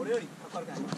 俺よりかかるから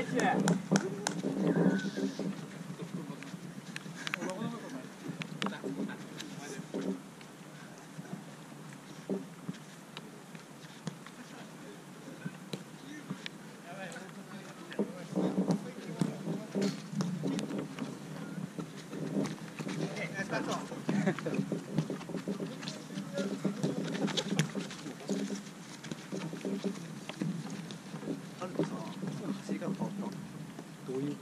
Давайте. Thank you.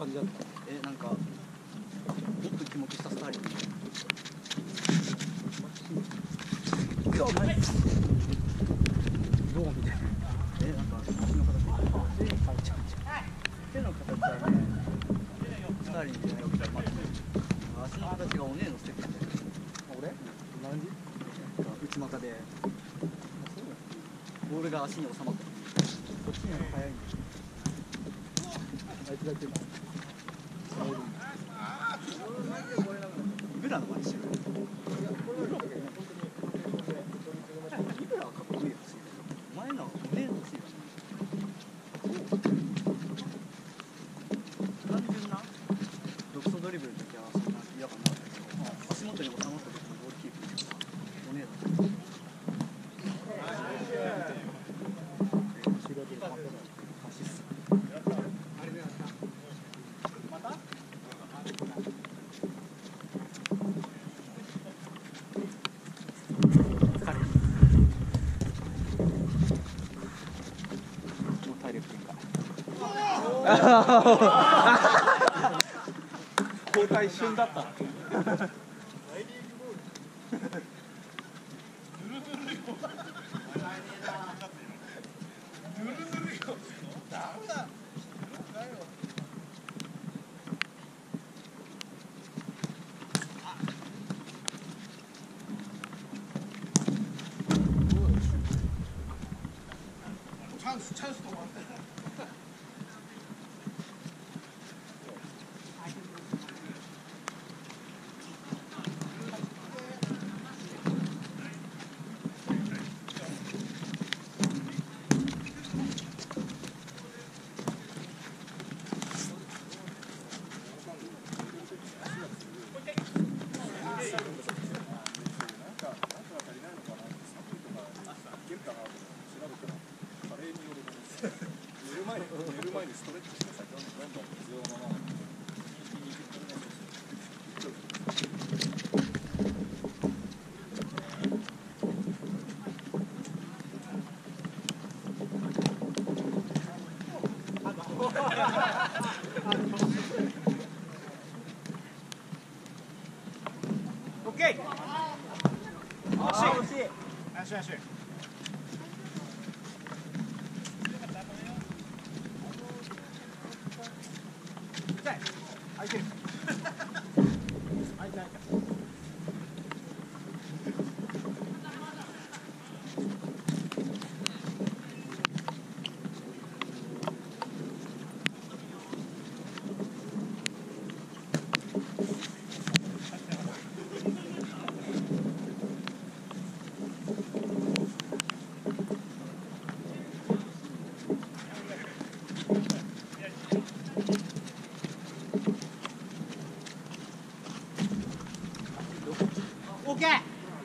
じだったえなんかもっと気持ちしたスタイル。いや前どう？みたいな。えなんか足の形。手の形はねスタイルにじゃないけど、まあ、足の形がお姉のステップで俺何時？内股で。ボールが足に収まってるこっちの方が早いんだあいつが言普段の真似してる交代旬だった。チャンスと思って。どんどん必要のない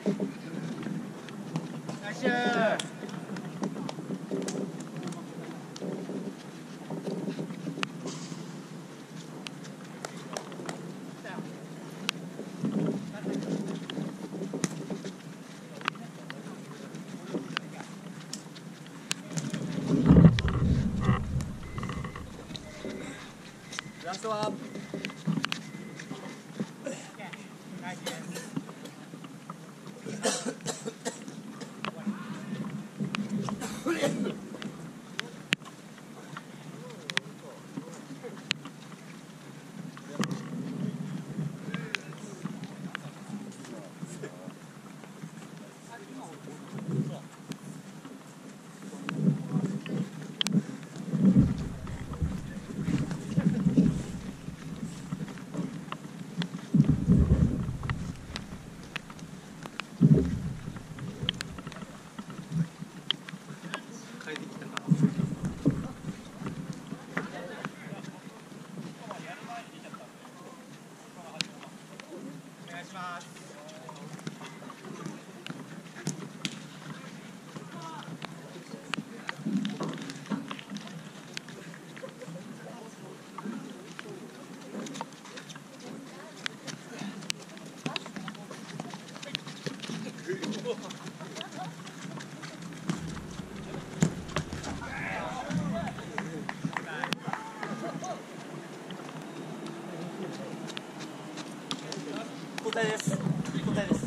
ラストは。ustedes, ustedes.